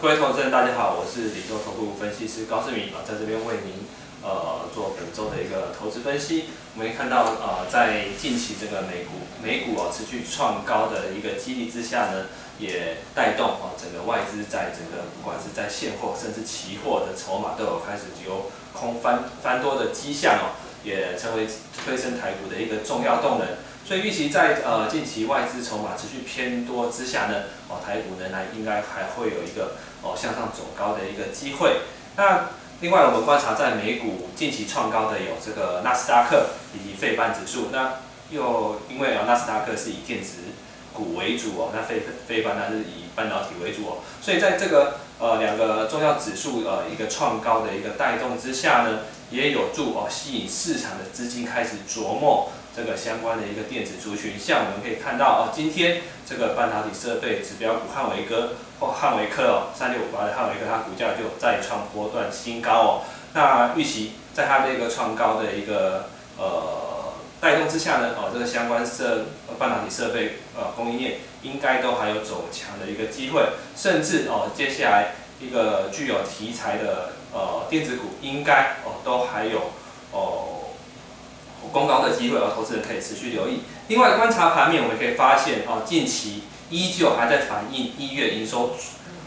各位投资人，大家好，我是李州投顾分析师高志明啊，在这边为您呃做本周的一个投资分析。我们可以看到呃，在近期这个美股美股啊持续创高的一个激励之下呢，也带动啊整个外资在整个不管是在现货甚至期货的筹码都有开始由空翻翻多的迹象哦，也成为推升台股的一个重要动能。所以预期在呃近期外资筹码持续偏多之下呢，哦台股仍然应该还会有一个哦向上走高的一个机会。那另外我们观察在美股近期创高的有这个纳斯达克以及费半指数，那又因为啊纳斯达克是以电子股为主哦，那费费半呢是以半导体为主哦，所以在这个呃两个重要指数呃一个创高的一个带动之下呢，也有助哦吸引市场的资金开始琢磨。这个相关的一个电子族群，像我们可以看到哦，今天这个半导体设备指标股汉维哥或汉维科哦，三六五八的汉维科，它股价就再创波段新高哦。那预期在它这个创高的一个呃带动之下呢，哦，这个相关设半导体设备呃供应链应该都还有走强的一个机会，甚至哦接下来一个具有题材的呃电子股应该哦都还有。攻高的机会，而投资人可以持续留意。另外，观察盘面，我们可以发现，哦，近期依旧还在反映一月营收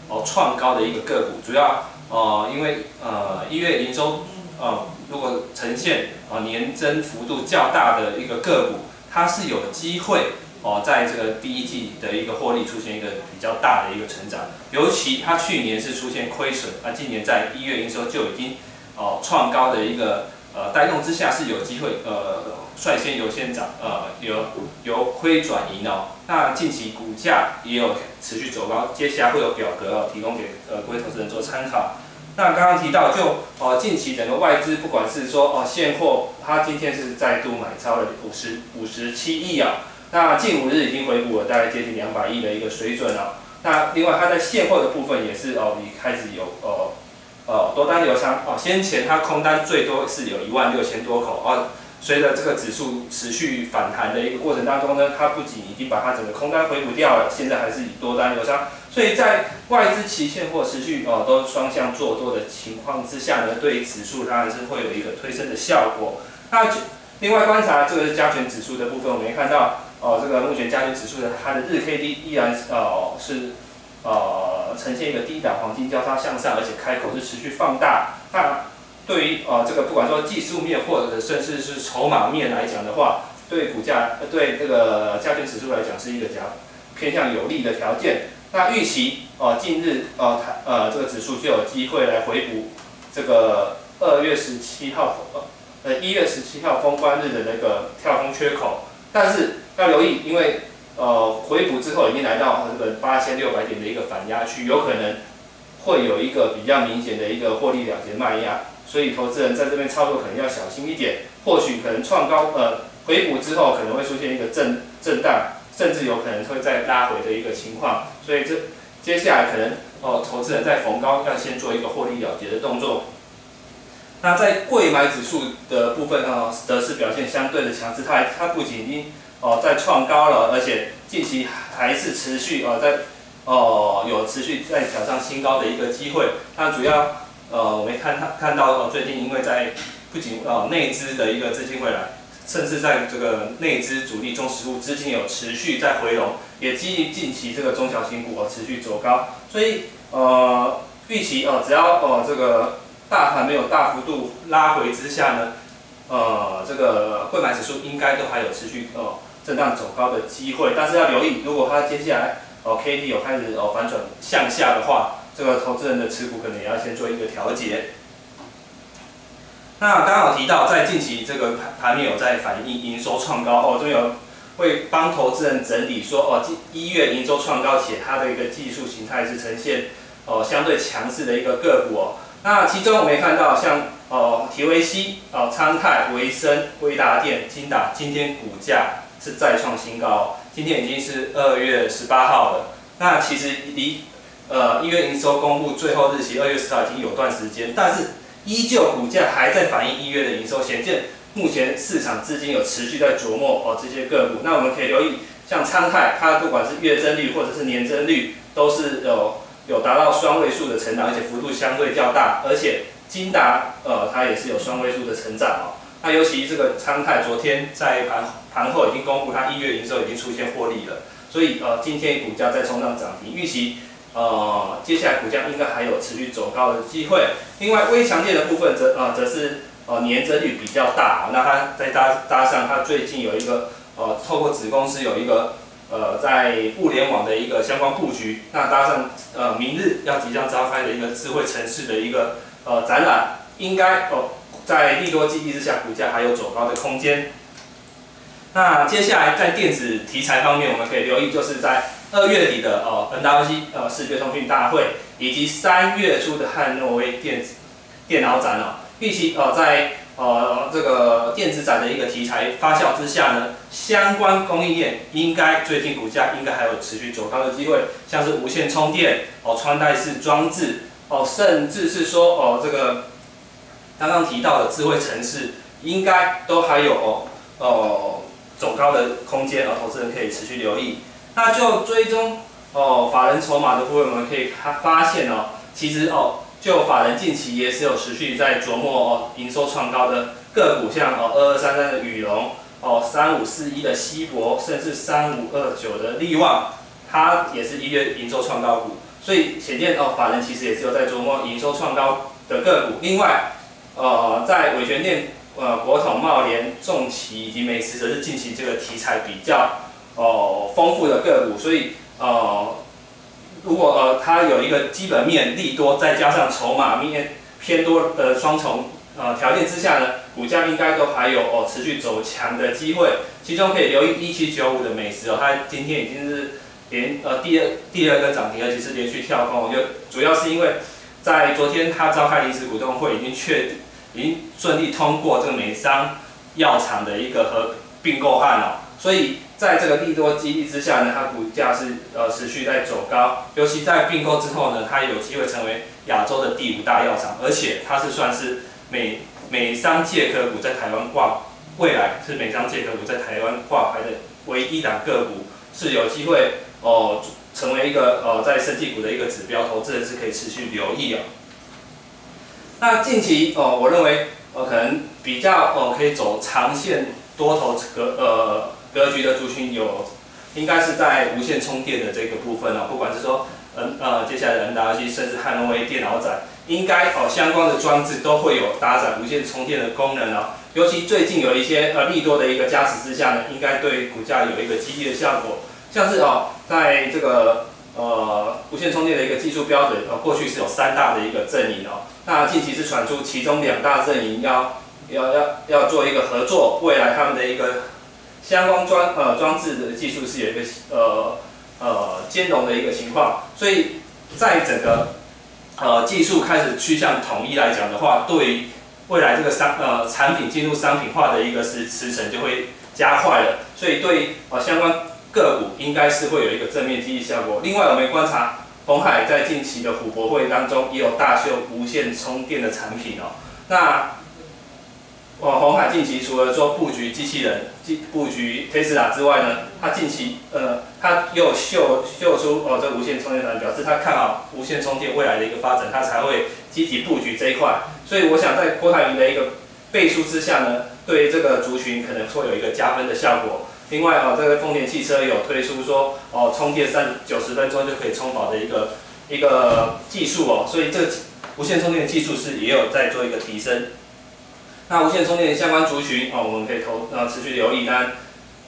哦创高的一个个股，主要呃因为呃一月营收呃如果呈现呃年增幅度较大的一个个股，它是有机会哦在这个第一季的一个获利出现一个比较大的一个成长，尤其它去年是出现亏损，啊今年在一月营收就已经哦创高的一个。呃，带动之下是有机会，呃，率先由先涨，呃，由由亏转盈哦。那近期股价也有持续走高，接下来会有表格哦，提供给呃各位投资人做参考。那刚刚提到，就呃近期整个外资不管是说哦现货，它今天是再度买超了五十五十七亿啊。那近五日已经回补了大概接近两百亿的一个水准了。那另外它在现货的部分也是哦，已开始有呃。呃，多单流仓哦，先前它空单最多是有一万六千多口哦，随着这个指数持续反弹的一个过程当中呢，它不仅已经把它整个空单回补掉了，现在还是以多单流仓，所以在外资期现货持续哦都双向做多的情况之下呢，对指数当然是会有一个推升的效果。那另外观察这个是加权指数的部分，我们也看到哦，这个目前加权指数的它的日 K D 依然哦是哦。呈现一个低档黄金交叉向上，而且开口是持续放大。那对于呃这个不管说技术面或者甚至是筹码面来讲的话，对股价对这个加权指数来讲是一个较偏向有利的条件。那预期呃近日呃台呃这个指数就有机会来回补这个二月十七号呃一月十七号封关日的那个跳空缺口，但是要留意，因为。呃，回补之后已经来到这个八千六百点的一个反压区，有可能会有一个比较明显的一个获利了结卖压，所以投资人在这边操作可能要小心一点。或许可能创高，呃，回补之后可能会出现一个震震荡，甚至有可能会再拉回的一个情况。所以这接下来可能哦，投资人在逢高要先做一个获利了结的动作。那在贵买指数的部分呢，则是表现相对的强势，它它不仅已经哦，在创高了，而且近期还是持续哦，在哦有持续在挑战新高的一个机会。那主要呃，我们看看看到哦，最近因为在不仅哦内资的一个资金回来，甚至在这个内资主力中实物资金有持续在回笼，也基于近期这个中小型股哦持续走高，所以呃预期哦，只要哦这个大盘没有大幅度拉回之下呢，呃这个汇买指数应该都还有持续哦。震荡走高的机会，但是要留意，如果它接下来哦 K D 有开始哦反转向下的话，这个投资人的持股可能也要先做一个调节。那刚好提到，在近期这个盘盘面有在反映营收创高哦，这边有会帮投资人整理说哦，一月营收创高且它的一个技术形态是呈现哦相对强势的一个个股哦。那其中我们看到像哦提维西哦昌泰维生威达电金达今天股价。是再创新高，今天已经是二月十八号了。那其实离呃一月营收公布最后日期二月十号已经有段时间，但是依旧股价还在反映一月的营收，显见目前市场资金有持续在琢磨哦这些个股。那我们可以留意，像昌泰，它不管是月增率或者是年增率，都是有有达到双位数的成长，而且幅度相对较大，而且金达呃它也是有双位数的成长哦。那尤其这个昌泰昨天在盘盘后已经公布它一月营收已经出现获利了，所以呃今天股价再冲上涨停，预期呃接下来股价应该还有持续走高的机会。另外微强电的部分则呃则是呃年增率比较大，那它再搭搭上它最近有一个呃透过子公司有一个。呃，在物联网的一个相关布局，那搭上呃明日要即将召开的一个智慧城市的一个呃展览，应该哦在利多基地之下，股价还有走高的空间。那接下来在电子题材方面，我们可以留意，就是在二月底的哦 NWC 呃视觉通讯大会，以及三月初的汉诺威电子电脑展哦，预期哦在。呃，这个电子展的一个题材发酵之下呢，相关供应链应该最近股价应该还有持续走高的机会，像是无线充电哦、穿戴式装置哦，甚至是说哦这个刚刚提到的智慧城市，应该都还有哦哦走高的空间，而投资人可以持续留意。那就追踪哦法人筹码的部分，我们可以发发现哦，其实哦。就法人近期也是有持续在琢磨哦，营收创高的个股，像哦二二三三的宇龙，哦三五四一的西博，甚至三五二九的利旺，它也是一月营收创高股，所以显见哦，法人其实也是有在琢磨营收创高的个股。另外，呃，在伟权店、呃国统、茂联、重旗以及美食，则是近期这个题材比较哦丰富的个股，所以呃。如果呃它有一个基本面利多，再加上筹码面偏多的双重呃条件之下呢，股价应该都还有哦持续走强的机会。其中可以留意一七九五的美食哦，它今天已经是连呃第二第二个涨停，而且是连续跳空。就主要是因为在昨天它召开临时股东会，已经确定已经顺利通过这个美商药厂的一个合并购案了，所以。在这个利多激励之下呢，它股价是呃持续在走高，尤其在并购之后呢，它有机会成为亚洲的第五大药厂，而且它是算是美美商借壳股在台湾挂，未来是美商借壳股在台湾挂牌的唯一档个股，是有机会哦成为一个呃在生技股的一个指标，投资人是可以持续留意哦。那近期哦，我认为呃可能比较哦可以走长线多头格呃。格局的族群有，应该是在无线充电的这个部分哦，不管是说，嗯呃，接下来的 N W C 甚至汉诺威电脑展，应该哦相关的装置都会有搭载无线充电的功能哦。尤其最近有一些呃利多的一个加持之下呢，应该对股价有一个激励的效果。像是哦，在这个呃无线充电的一个技术标准，呃过去是有三大的一个阵营哦，那近期是传出其中两大阵营要要要要做一个合作，未来他们的一个。相关装呃装置的技术是有一个呃呃兼容的一个情况，所以在整个呃技术开始趋向统一来讲的话，对未来这个商呃产品进入商品化的一个时时程就会加快了，所以对呃相关个股应该是会有一个正面激励效果。另外我们观察红海在近期的虎博会当中也有大秀无线充电的产品哦，那。哦，红海近期除了说布局机器人、布局 Tesla 之外呢，它近期呃，它又秀秀出哦，这无线充电板，表示它看好无线充电未来的一个发展，它才会积极布局这一块。所以我想在郭台铭的一个背书之下呢，对于这个族群可能会有一个加分的效果。另外哦，这个丰田汽车有推出说哦，充电三九十分钟就可以充饱的一个一个技术哦，所以这个无线充电的技术是也有在做一个提升。那无线充电相关族群哦，我们可以投呃持续留意。当然，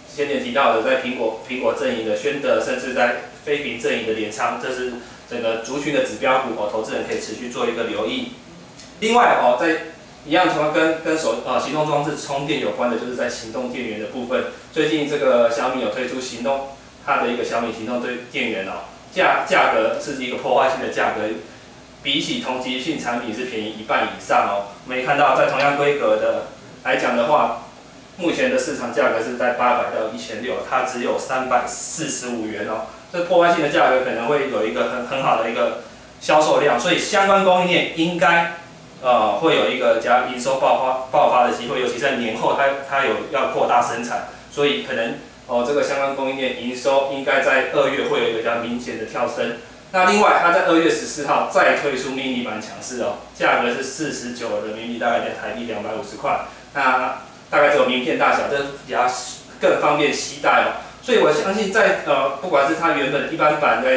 先前提到的，在苹果苹果阵营的宣德，甚至在非屏阵营的联昌，这是整个族群的指标股哦，投资人可以持续做一个留意。另外哦，在一样情况跟跟手呃行动装置充电有关的，就是在行动电源的部分。最近这个小米有推出行动它的一个小米行动对电源哦，价价格是一个破坏性的价格。比起同级性产品是便宜一半以上哦。我们看到在同样规格的来讲的话，目前的市场价格是在八百到一千六，它只有三百四十五元哦。这破坏性的价格可能会有一个很很好的一个销售量，所以相关供应链应该呃会有一个加营收爆发爆发的机会，尤其在年后它它有要扩大生产，所以可能哦这个相关供应链营收应该在二月会有一个比较明显的跳升。那另外，它在二月十四号再推出 mini 版强势哦，价格是四十九人民币，大概在台币两百五十块。那大概只有名片大小，这比较更方便携带哦。所以我相信，在呃，不管是它原本一般版的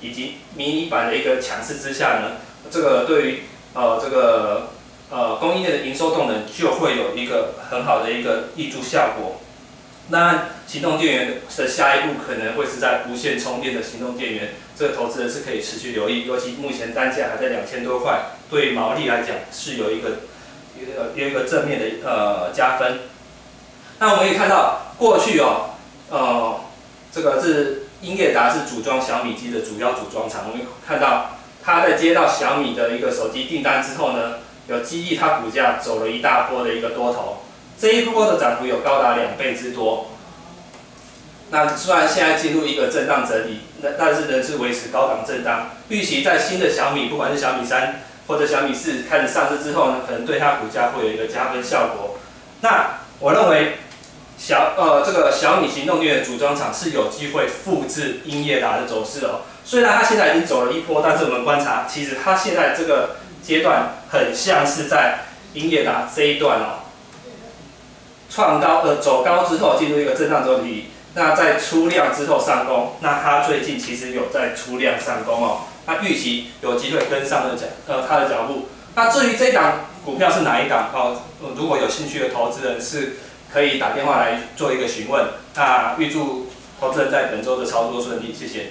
以及迷你版的一个强势之下呢，这个对于呃这个呃供应链的营收动能就会有一个很好的一个挹注效果。那行动电源的下一步可能会是在无线充电的行动电源，这个投资人是可以持续留意，尤其目前单价还在两千多块，对毛利来讲是有一个呃有一个正面的呃加分。那我们可以看到过去哦，呃，这个是英业达是组装小米机的主要组装厂，我们看到它在接到小米的一个手机订单之后呢，有激励它股价走了一大波的一个多头。这一波的涨幅有高达两倍之多。那虽然现在进入一个震荡整理，那但是仍是维持高档震荡。预期在新的小米，不管是小米三或者小米四开始上市之后呢，可能对它股价会有一个加分效果。那我认为小呃这个小米行动电源组装厂是有机会复制英业达的走势哦。虽然它现在已经走了一波，但是我们观察，其实它现在这个阶段很像是在英业达这一段哦。创高呃走高之后进入一个震荡周期，那在出量之后上攻，那它最近其实有在出量上攻哦，它预期有机会跟上的脚呃它的脚步。那至于这档股票是哪一档哦，如果有兴趣的投资人是可以打电话来做一个询问。那预祝投资人在本周的操作顺利，谢谢。